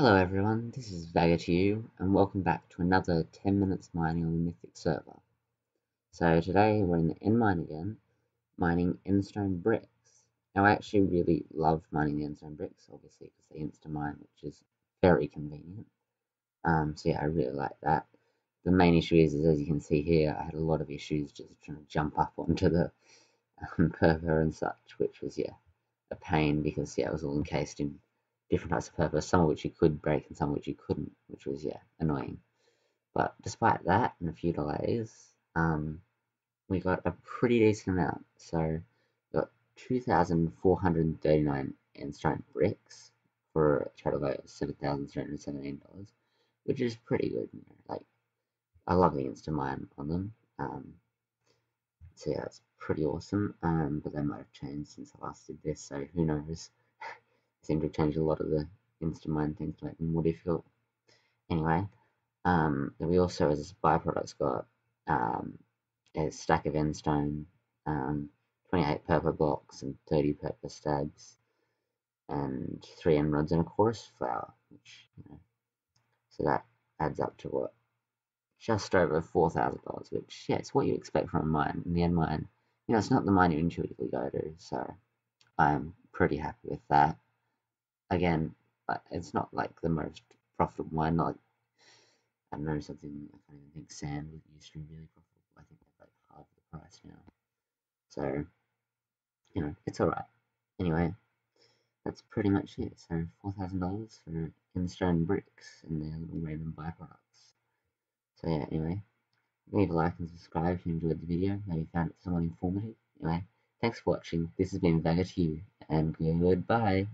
Hello everyone, this is Vagga2U, and welcome back to another 10 minutes mining on the Mythic server. So today we're in the End mine again, mining Endstone bricks. Now I actually really love mining the Endstone bricks, obviously because they insta-mine, which is very convenient. Um, so yeah, I really like that. The main issue is, is, as you can see here, I had a lot of issues just trying to jump up onto the um, and such, which was, yeah, a pain because, yeah, it was all encased in different types of purpur, some of which you could break and some which you couldn't, which was, yeah, annoying. But despite that and a few delays, um, we got a pretty decent amount. So we got 2,439 Endstone bricks for a total of $7,317, which is pretty good. Like, I love the Insta mine on them. Um, so yeah, it's pretty awesome. Um, but they might have changed since I last did this, so who knows seem to change a lot of the Instamind things to make them more difficult. Anyway, um, we also, as a byproducts, got um, a stack of endstone, um, 28 purple blocks, and 30 purple stags, and three emeralds and a chorus flower, which, you know, so that adds up to what? Just over $4,000, which, yeah, it's what you expect from a mine. In the end mine, you know, it's not the mine you intuitively go to, so I'm pretty happy with that again, uh, it's not like the most profitable one. Like I don't know something. I can't even think sand used to be really profitable. I think they're like half the price now. So you know, it's alright. Anyway, that's pretty much it. So four thousand dollars for Endstone bricks and their little random byproducts. So yeah, anyway. Leave a like and subscribe if you enjoyed the video, maybe found it somewhat informative. Anyway, thanks for watching. This has been Vagga2U, and goodbye.